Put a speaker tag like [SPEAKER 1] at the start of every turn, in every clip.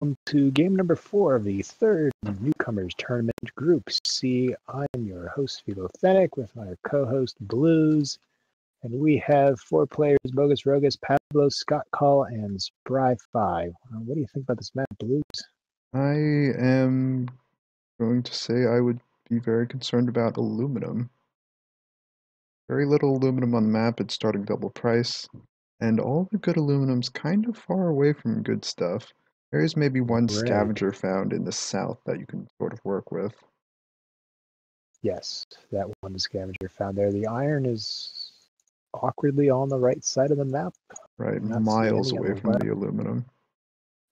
[SPEAKER 1] welcome to game number four of the third Newcomers Tournament Group C. I'm your host, Philothentic, with my co-host, Blues. And we have four players, Bogus Rogus, Pablo, Scott Call, and Spry Five. Uh, what do you think about this map, Blues?
[SPEAKER 2] I am going to say I would be very concerned about aluminum. Very little aluminum on the map, it's starting double price, and all the good aluminum's kind of far away from good stuff. There is maybe one
[SPEAKER 1] Right.
[SPEAKER 2] scavenger found in the south that you can sort of work with.
[SPEAKER 1] Yes, that one scavenger found there. The iron is awkwardly on the right side of the map.
[SPEAKER 2] Right, miles away from
[SPEAKER 1] left.
[SPEAKER 2] the aluminum.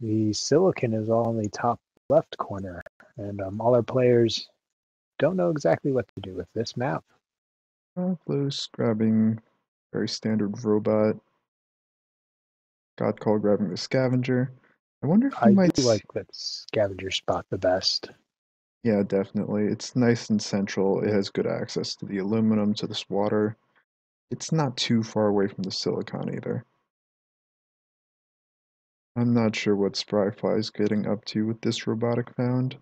[SPEAKER 1] The silicon is all in the top left corner, and um, all our players don't know exactly what to do with this map.
[SPEAKER 2] Uh, Blue's grabbing very standard robot. Scott Call grabbing the scavenger. I wonder if
[SPEAKER 1] I
[SPEAKER 2] might
[SPEAKER 1] do like that scavenger spot the best.
[SPEAKER 2] Yeah, definitely. It's nice and central. It has good access to the aluminum, to this water. It's not too far away from the silicon either. I'm not sure what Spryfly is getting up to with this robotic found.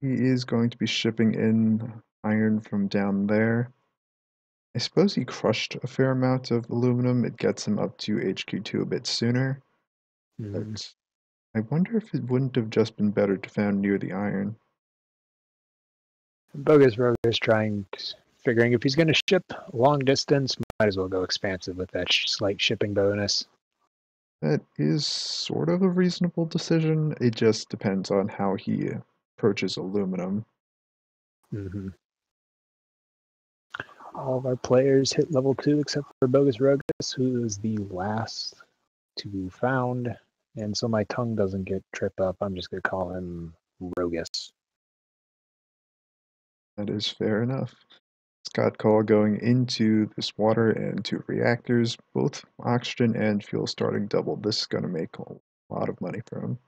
[SPEAKER 2] He is going to be shipping in iron from down there. I suppose he crushed a fair amount of aluminum. It gets him up to HQ2 a bit sooner.
[SPEAKER 1] Mm,
[SPEAKER 2] I wonder if it wouldn't have just been better to found near the iron.
[SPEAKER 1] Bogus Rogue is trying, figuring if he's going to ship long distance, might as well go expansive with that sh- slight shipping bonus.
[SPEAKER 2] That is sort of a reasonable decision. It just depends on how he approaches aluminum.
[SPEAKER 1] hmm All of our players hit level two except for Bogus Rogus, who is the last to be found. And so my tongue doesn't get tripped up, I'm just going to call him Rogus.
[SPEAKER 2] That is fair enough. Scott Call going into this water and two reactors, both oxygen and fuel starting double. This is going to make a lot of money for him.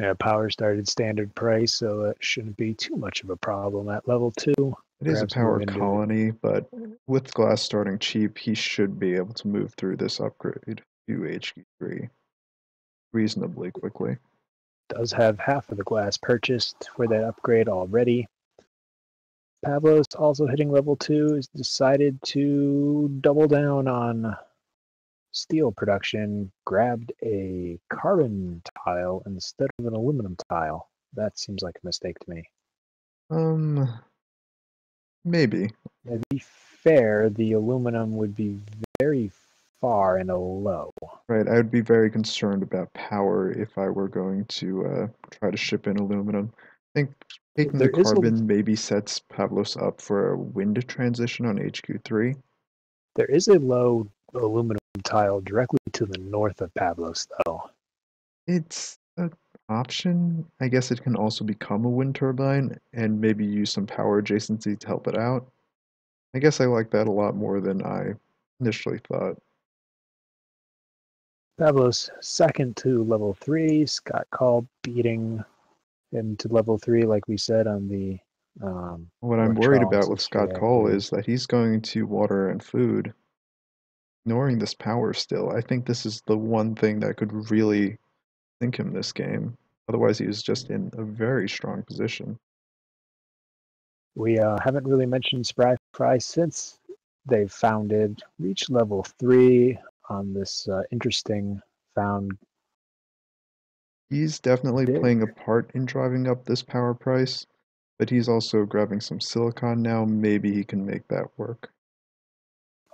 [SPEAKER 1] Yeah, power started standard price, so it shouldn't be too much of a problem at level two.
[SPEAKER 2] It is a power colony, but with glass starting cheap, he should be able to move through this upgrade to HQ3 reasonably quickly.
[SPEAKER 1] does have half of the glass purchased for that upgrade already. Pablo's also hitting level two, has decided to double down on steel production, grabbed a carbon tile instead of an aluminum tile. That seems like a mistake to me.
[SPEAKER 2] Um, maybe.
[SPEAKER 1] To be fair, the aluminum would be very far and low.
[SPEAKER 2] Right, I would be very concerned about power if I were going to uh, try to ship in aluminum. I think taking the
[SPEAKER 1] There a-
[SPEAKER 2] carbon maybe sets Pavlos up for a wind transition on HQ3.
[SPEAKER 1] There is a low aluminum tile directly to the north of Pavlos, though.
[SPEAKER 2] It's an option. I guess it can also become a wind turbine and maybe use some power adjacency to help it out. I guess I like that a lot more than I initially thought.
[SPEAKER 1] Pablos second to level three. Scott Call beating him to level three, like we said on the. Um,
[SPEAKER 2] What I'm worried about with Scott Cole
[SPEAKER 1] reactor.
[SPEAKER 2] is that he's going to water and food, ignoring this power still. I think this is the one thing that could really sink him this game. Otherwise, he was just in a very strong position.
[SPEAKER 1] we uh, haven't really mentioned Spry Fry since they've founded, reached level three on this uh, interesting found.
[SPEAKER 2] He's definitely
[SPEAKER 1] Big.
[SPEAKER 2] playing a part in driving up this power price, but he's also grabbing some silicon now. Maybe he can make that work.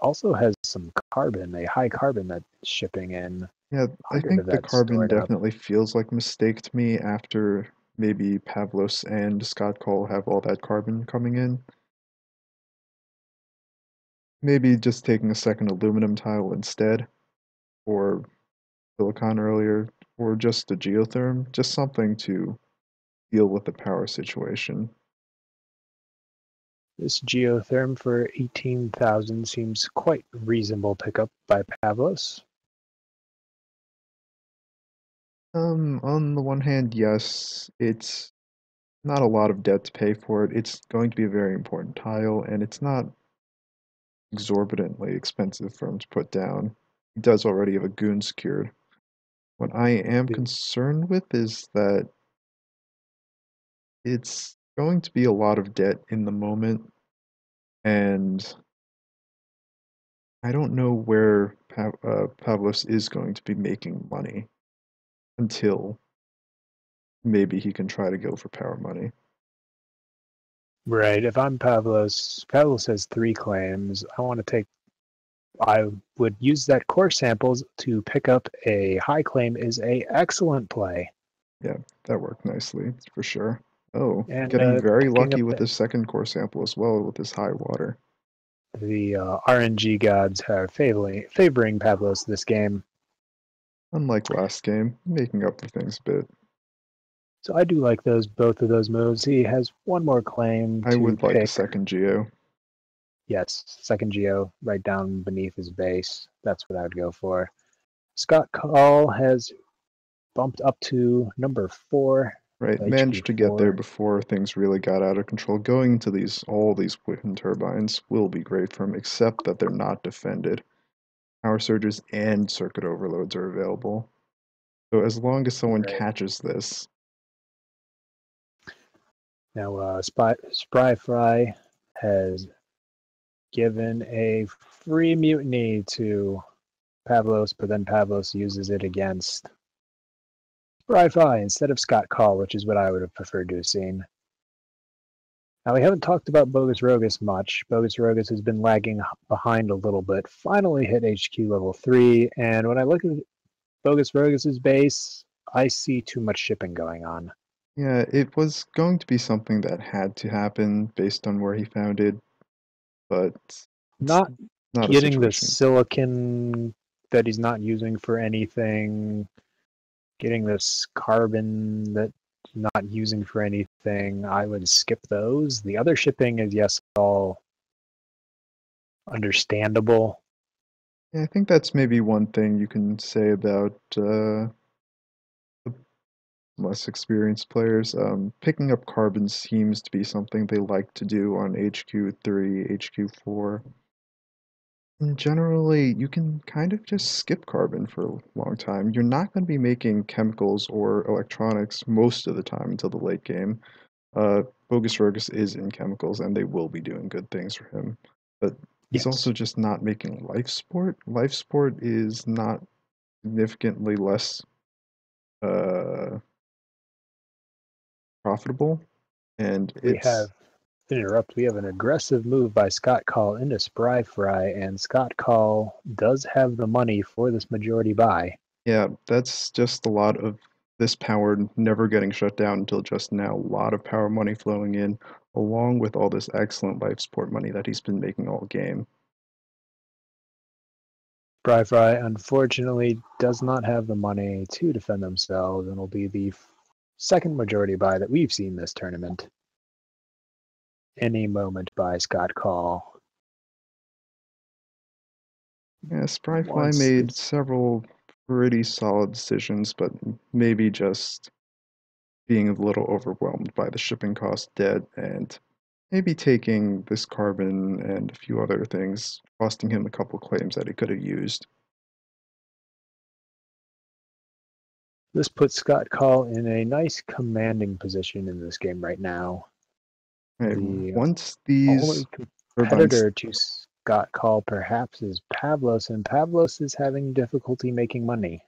[SPEAKER 1] Also has some carbon, a high carbon that's shipping in.
[SPEAKER 2] Yeah, I think the carbon
[SPEAKER 1] stored up.
[SPEAKER 2] definitely feels like a mistake to me after maybe Pavlos and Scott Cole have all that carbon coming in. Maybe just taking a second aluminum tile instead, or silicon earlier, or just a geotherm, just something to deal with the power situation.
[SPEAKER 1] This geotherm for 18,000 seems quite reasonable pickup by Pavlos.
[SPEAKER 2] Um, on the one hand, yes, it's not a lot of debt to pay for it. It's going to be a very important tile, and it's not exorbitantly expensive for him to put down. He does already have a goon secured. What I am concerned with is that it's going to be a lot of debt in the moment, and I don't know where pa- uh, Pavlos is going to be making money until maybe he can try to go for power money.
[SPEAKER 1] Right. If I'm Pavlos, Pavlos has three claims. I want to take. I would use that core samples to pick up a high claim is a excellent play.
[SPEAKER 2] Yeah, that worked nicely for sure. Oh,
[SPEAKER 1] And,
[SPEAKER 2] getting
[SPEAKER 1] uh,
[SPEAKER 2] very lucky with
[SPEAKER 1] the-
[SPEAKER 2] his second core sample as well with his high water.
[SPEAKER 1] The uh, RNG gods are favoring favoring Pavlos this game,
[SPEAKER 2] Unlike last game, making up for things a bit.
[SPEAKER 1] So I do like those both of those moves. He has one more claim.
[SPEAKER 2] I
[SPEAKER 1] to
[SPEAKER 2] would like a second Geo.
[SPEAKER 1] Yes, second geo right down beneath his base. That's what I would go for. Scott Call has bumped up to number four.
[SPEAKER 2] Right, managed to get there before things really got out of control. Going into these all these wind turbines will be great for him, except that they're not defended. Power surges and circuit overloads are available. So as long as someone
[SPEAKER 1] Right.
[SPEAKER 2] catches this,
[SPEAKER 1] Now, uh, Spy, Spry Fry has given a free mutiny to Pavlos, but then Pavlos uses it against Spry Fry instead of Scott Call, which is what I would have preferred to have seen. Now, we haven't talked about Bogus Rogus much. Bogus Rogus has been lagging behind a little bit, finally hit HQ level 3, and when I look at Bogus Rogus's base, I see too much shipping going on.
[SPEAKER 2] Yeah, it was going to be something that had to happen based on where he founded, but it's
[SPEAKER 1] Not
[SPEAKER 2] not a
[SPEAKER 1] getting the
[SPEAKER 2] situation.
[SPEAKER 1] silicon that he's not using for anything, getting this carbon that he's not using for anything, I would skip those. The other shipping is yes, all understandable.
[SPEAKER 2] Yeah, I think that's maybe one thing you can say about uh, less experienced players. Um, picking up carbon seems to be something they like to do on HQ3, HQ4. And generally, you can kind of just skip carbon for a long time. You're not going to be making chemicals or electronics most of the time until the late game. Uh, Bogus Rogus is in chemicals, and they will be doing good things for him. But He's
[SPEAKER 1] Yes.
[SPEAKER 2] also just not making life support. Life support is not significantly less uh, profitable, and
[SPEAKER 1] We have interrupt. We have an aggressive move by Scott Call into Spry Fry, and Scott Call does have the money for this majority buy.
[SPEAKER 2] yeah, that's just a lot of this power never getting shut down until just now. A lot of power money flowing in, along with all this excellent life support money that he's been making all game.
[SPEAKER 1] Spry Fry unfortunately does not have the money to defend themselves and will be the second majority buy that we've seen this tournament. Any moment by Scott Call.
[SPEAKER 2] Yeah, Spryfly made several pretty solid decisions, but maybe just being a little overwhelmed by the shipping cost debt and maybe taking this carbon and a few other things, costing him a couple claims that he could have used.
[SPEAKER 1] This puts Scott Call in a nice commanding position in this game right now.
[SPEAKER 2] Right,
[SPEAKER 1] The
[SPEAKER 2] once these
[SPEAKER 1] competitor to Scott Call perhaps is Pavlos, and Pavlos is having difficulty making money.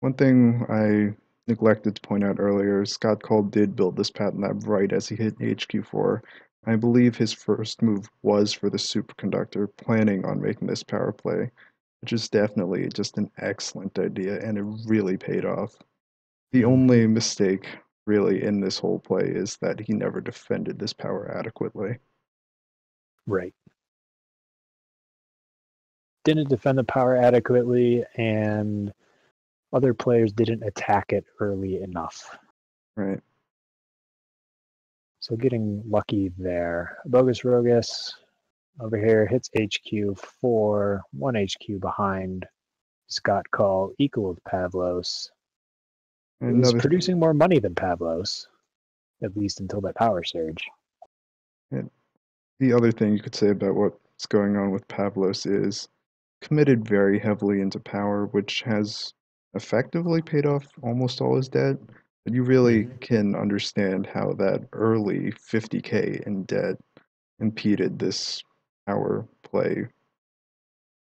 [SPEAKER 2] one thing I neglected to point out earlier, Scott Call did build this patent lab right as he hit HQ4. I believe his first move was for the superconductor, planning on making this power play, which is definitely just an excellent idea, and it really paid off. The only mistake, really, in this whole play is that he never defended this power adequately.
[SPEAKER 1] Right. Didn't defend the power adequately, and other players didn't attack it early enough.
[SPEAKER 2] Right.
[SPEAKER 1] So getting lucky there. Bogus Rogus over here hits HQ four, one HQ behind Scott Call, equal with Pavlos.
[SPEAKER 2] And
[SPEAKER 1] He's producing more money than Pavlos, at least until that power surge.
[SPEAKER 2] the other thing you could say about what's going on with Pavlos is committed very heavily into power, which has effectively paid off almost all his debt, but you really
[SPEAKER 1] Mhm.
[SPEAKER 2] can understand how that early 50k in debt impeded this power play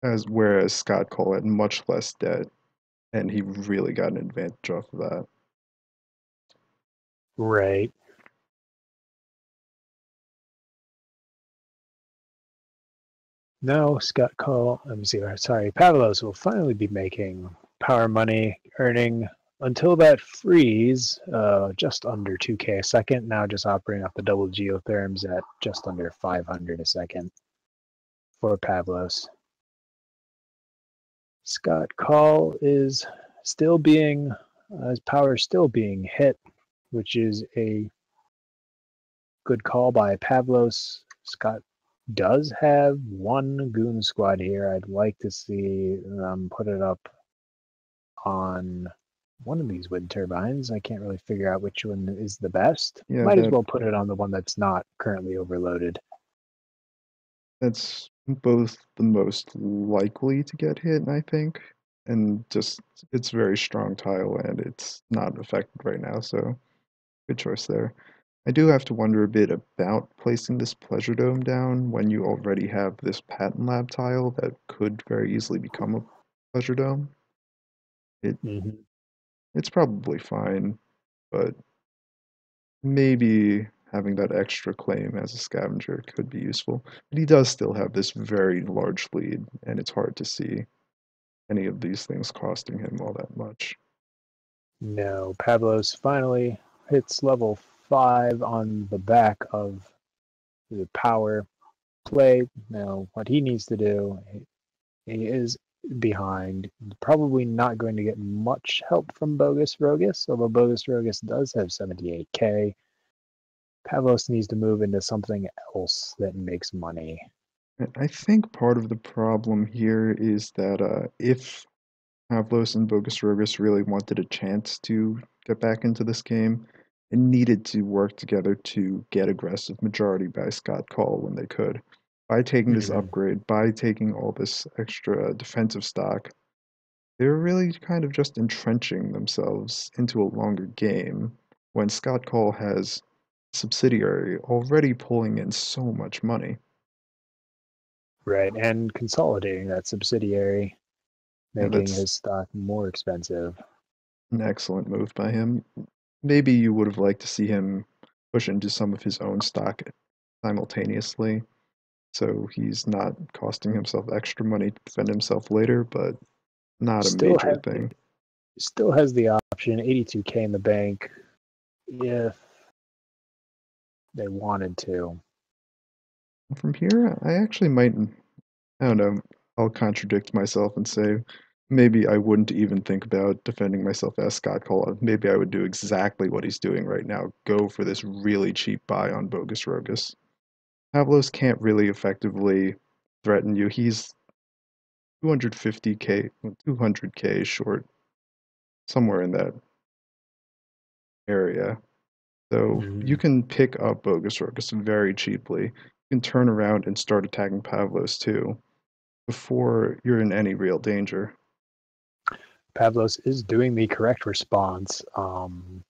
[SPEAKER 2] as whereas Scott Cole had much less debt and he really got an advantage off of that.
[SPEAKER 1] Right. No, Scott Cole, me see, sorry, Pavlos will finally be making power money, earning until that freeze, uh, just under 2k a second, now just operating off the double geotherms at just under 500 a second for Pavlos. Scott Call is still being, uh, his power is still being hit, which is a good call by Pavlos. Scott does have one goon squad here. I'd like to see them put it up on one of these wind turbines. I can't really figure out which one is the best.
[SPEAKER 2] Yeah,
[SPEAKER 1] Might as well put it on the one that's not currently overloaded.
[SPEAKER 2] That's both the most likely to get hit, I think, and just it's very strong tile and it's not affected right now, so good choice there. I do have to wonder a bit about placing this pleasure dome down when you already have this patent lab tile that could very easily become a pleasure dome.
[SPEAKER 1] Mhm.
[SPEAKER 2] It's probably fine, but maybe having that extra claim as a scavenger could be useful. But he does still have this very large lead, and it's hard to see any of these things costing him all that much.
[SPEAKER 1] No, Pablos finally hits level five on the back of the power play. Now, what he needs to do, he- he is behind. Probably not going to get much help from Bogus Rogus, although Bogus Rogus does have 78k. Pavlos needs to move into something else that makes money.
[SPEAKER 2] I think part of the problem here is that uh, if Pavlos and Bogus Rogus really wanted a chance to get back into this game, it needed to work together to get aggressive majority buy Scott Call when they could. By taking this
[SPEAKER 1] Mhm.
[SPEAKER 2] upgrade, by taking all this extra defensive stock, they're really kind of just entrenching themselves into a longer game when Scott Call has subsidiary already pulling in so much money.
[SPEAKER 1] Right, and consolidating that subsidiary, making his stock more expensive.
[SPEAKER 2] An excellent move by him. Maybe you would have liked to see him push into some of his own stock simultaneously, so he's not costing himself extra money to defend himself later, but not a
[SPEAKER 1] Still
[SPEAKER 2] major
[SPEAKER 1] have-
[SPEAKER 2] thing.
[SPEAKER 1] Still has the option, 82k in the bank, if they wanted to.
[SPEAKER 2] From here, I actually might, I don't know, I'll contradict myself and say maybe I wouldn't even think about defending myself as Scott Cole. Maybe I would do exactly what he's doing right now go for this really cheap buy on Bogus Rogus. Pavlos can't really effectively threaten you. He's 250k, 200k short, somewhere in that area. So you
[SPEAKER 1] Mhm.
[SPEAKER 2] can pick up Bogus Rogus very cheaply. You can turn around and start attacking Pavlos too before you're in any real danger.
[SPEAKER 1] Pavlos is doing the correct response um,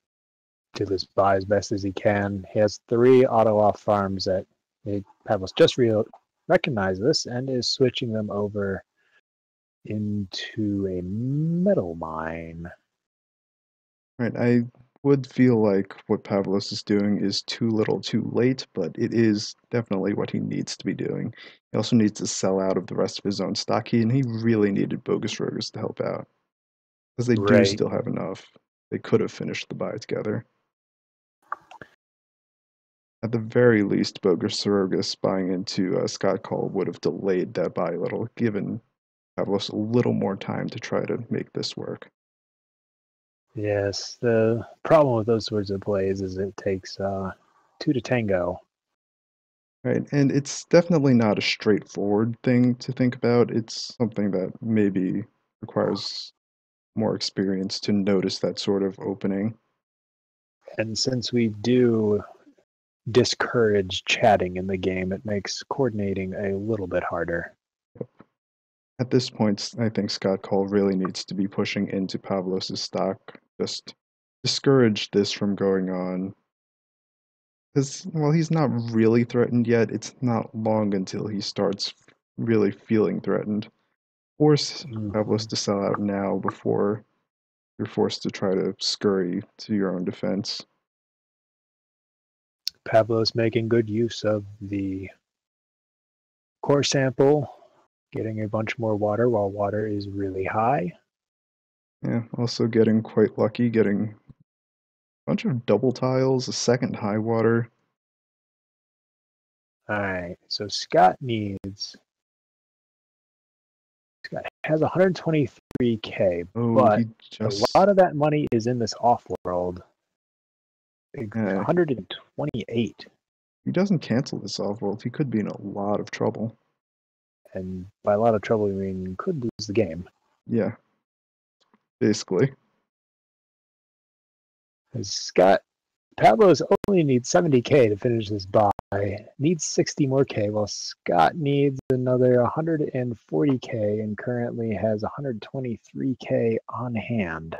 [SPEAKER 1] to this buy as best as he can. He has three auto off farms that he, Pavlos just real recognized this and is switching them over into a metal mine.
[SPEAKER 2] Right. I would feel like what Pavlos is doing is too little too late, but it is definitely what he needs to be doing. He also needs to sell out of the rest of his own stock, he, and he really needed Bogus Rogus to help out. Because they do still have enough. They could have finished the buy together. At the very least, Bogus Rogus buying into uh, Scott Call would have delayed that buy a little, given Pavlos a little more time to try to make this work.
[SPEAKER 1] Yes, the problem with those sorts of plays is it takes uh, two to tango.
[SPEAKER 2] Right, and it's definitely not a straightforward thing to think about. It's something that maybe requires more experience to notice that sort of opening.
[SPEAKER 1] And since we do discourage chatting in the game, it makes coordinating a little bit harder.
[SPEAKER 2] At this point, I think Scott Cole really needs to be pushing into Pavlos' stock. Just discourage this from going on. Because, well, he's not really threatened yet. It's not long until he starts really feeling threatened. Force
[SPEAKER 1] Mhm.
[SPEAKER 2] Pavlos to sell out now before you're forced to try to scurry to your own defense.
[SPEAKER 1] Pablo's making good use of the core sample, getting a bunch more water while water is really high.
[SPEAKER 2] Yeah, also getting quite lucky, getting a bunch of double tiles, a second high water.
[SPEAKER 1] All right, so Scott needs. Scott has 123k,
[SPEAKER 2] Oh,
[SPEAKER 1] but
[SPEAKER 2] just
[SPEAKER 1] a lot of that money is in this off world.
[SPEAKER 2] Yeah.
[SPEAKER 1] 128,
[SPEAKER 2] he doesn't cancel this off world. He could be in a lot of trouble.
[SPEAKER 1] and by a lot of trouble, we mean could lose the game.
[SPEAKER 2] Yeah, basically.
[SPEAKER 1] Scott Pablo's only needs 70k to finish this buy. Needs 60 more k, while Scott needs another 140k and currently has 123k on hand.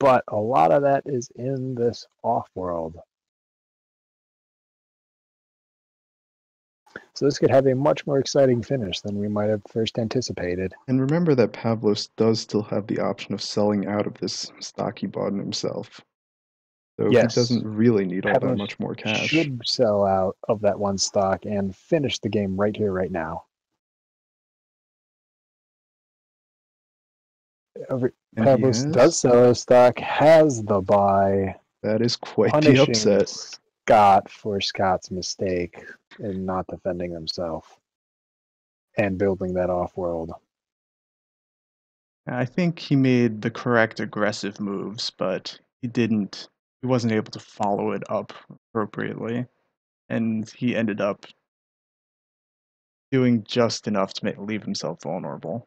[SPEAKER 1] But a lot of that is in this off world. So this could have a much more exciting finish than we might have first anticipated.
[SPEAKER 2] And remember that Pavlos does still have the option of selling out of this stock he bought in himself. So
[SPEAKER 1] Yes.
[SPEAKER 2] he doesn't really need all that much more cash.
[SPEAKER 1] He should sell out of that one stock and finish the game right here, right now. Every-
[SPEAKER 2] And
[SPEAKER 1] Pavlos does sell a stock, has the buy,
[SPEAKER 2] That is quite the upset.
[SPEAKER 1] Scott for Scott's mistake in not defending himself and building that off world.
[SPEAKER 3] I think he made the correct aggressive moves, but he didn't. He wasn't able to follow it up appropriately, and he ended up doing just enough to make, leave himself vulnerable.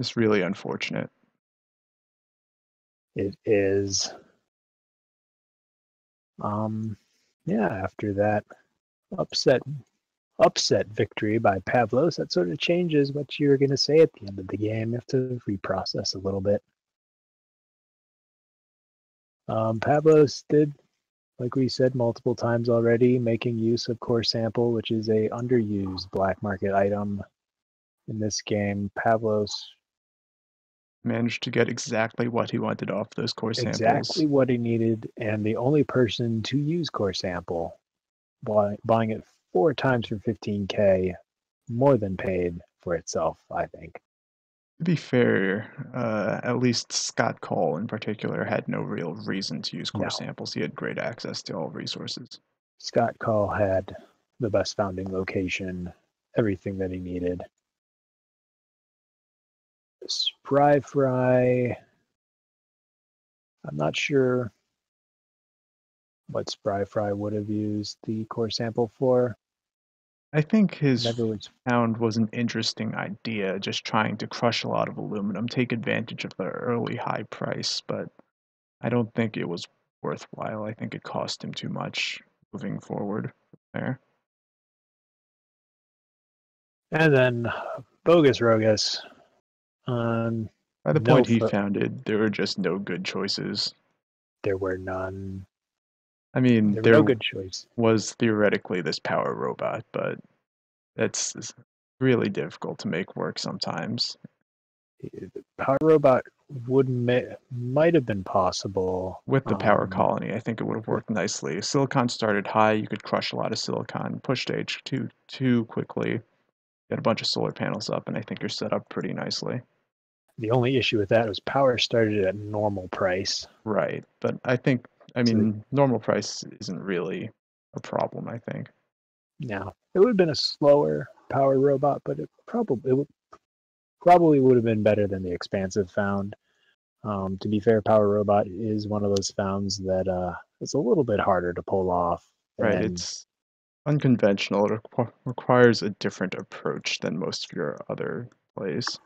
[SPEAKER 3] It's really unfortunate.
[SPEAKER 1] It is. Um, yeah. After that upset, upset victory by Pavlos, that sort of changes what you're going to say at the end of the game. You have to reprocess a little bit. Um, Pavlos did, like we said multiple times already, making use of core sample, which is a underused black market item in this game. Pavlos
[SPEAKER 3] Managed to get exactly what he wanted off those core samples.
[SPEAKER 1] exactly what he needed, and the only person to use core sample, buy, buying it four times for 15k, more than paid for itself. I think.
[SPEAKER 3] To be fair, uh, at least Scott Cole in particular had no real reason to use core
[SPEAKER 1] No.
[SPEAKER 3] samples. He had great access to all resources.
[SPEAKER 1] Scott Call had the best founding location, everything that he needed. Spry Fry. I'm not sure what Spry Fry would have used the core sample for.
[SPEAKER 3] I think his
[SPEAKER 1] was
[SPEAKER 3] found was an interesting idea, just trying to crush a lot of aluminum, take advantage of the early high price, but I don't think it was worthwhile. I think it cost him too much moving forward there.
[SPEAKER 1] And then Bogus Rogus. Um,
[SPEAKER 3] By the
[SPEAKER 1] No
[SPEAKER 3] point he
[SPEAKER 1] fu-
[SPEAKER 3] founded, there were just no good choices.
[SPEAKER 1] there were none.
[SPEAKER 3] I mean,
[SPEAKER 1] There
[SPEAKER 3] there
[SPEAKER 1] no good choice.
[SPEAKER 3] was theoretically this power robot, but it's really difficult to make work sometimes.
[SPEAKER 1] The Power Robot would ma- might have been possible
[SPEAKER 3] With the power
[SPEAKER 1] Um,
[SPEAKER 3] colony, I think it would have worked nicely. Silicon started high, you could crush a lot of silicon, push to H2 too quickly, get a bunch of solar panels up, and I think you're set up pretty nicely.
[SPEAKER 1] The only issue with that was power started at normal price.
[SPEAKER 3] Right. But I think, I
[SPEAKER 1] So-
[SPEAKER 3] mean, normal price isn't really a problem, I think.
[SPEAKER 1] Now it would have been a slower power robot, but it probably it would probably would have been better than the expansive found. Um, to be fair, power robot is one of those founds that uh, it's a little bit harder to pull off.
[SPEAKER 3] Right.
[SPEAKER 1] than-
[SPEAKER 3] It's unconventional. It requ- requires a different approach than most of your other plays.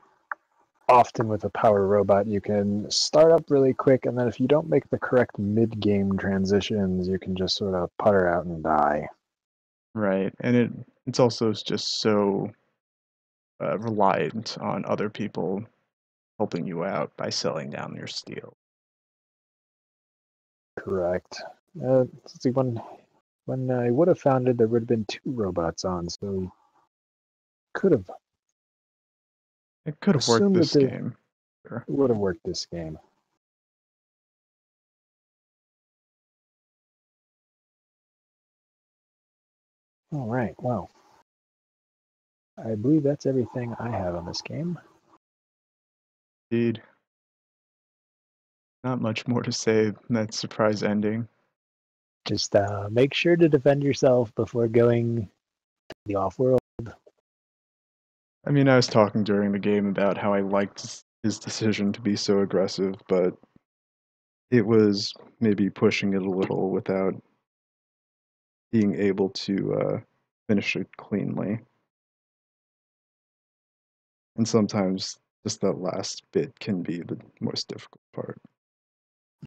[SPEAKER 1] Often with a power robot, you can start up really quick, and then if you don't make the correct mid game transitions, you can just sort of putter out and die.
[SPEAKER 2] Right, and it it's also just so uh, reliant on other people helping you out by selling down your steel.
[SPEAKER 1] Correct. Uh, let's see, when when I would have found it, there would have been two robots on, so could have
[SPEAKER 2] It could have worked this game.
[SPEAKER 1] would have worked this game. All right. Well, I believe that's everything I have on this game.
[SPEAKER 2] Indeed. Not much more to say than that surprise ending.
[SPEAKER 1] Just uh, make sure to defend yourself before going to the off-world.
[SPEAKER 2] I mean, I was talking during the game about how I liked his- decision to be so aggressive, but it was maybe pushing it a little without being able to uh, finish it cleanly. And sometimes just that last bit can be the most difficult.